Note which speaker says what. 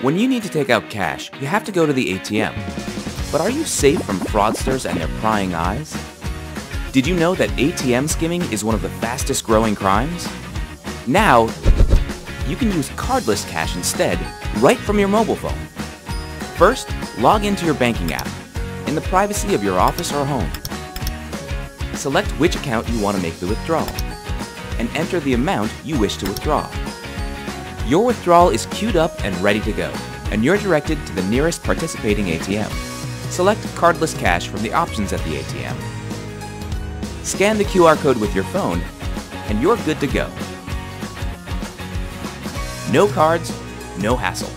Speaker 1: When you need to take out cash, you have to go to the ATM. But are you safe from fraudsters and their prying eyes? Did you know that ATM skimming is one of the fastest growing crimes? Now, you can use cardless cash instead, right from your mobile phone. First, log into your banking app, in the privacy of your office or home. Select which account you want to make the withdrawal, and enter the amount you wish to withdraw. Your withdrawal is queued up and ready to go, and you're directed to the nearest participating ATM. Select cardless cash from the options at the ATM. Scan the QR code with your phone, and you're good to go. No cards, no hassle.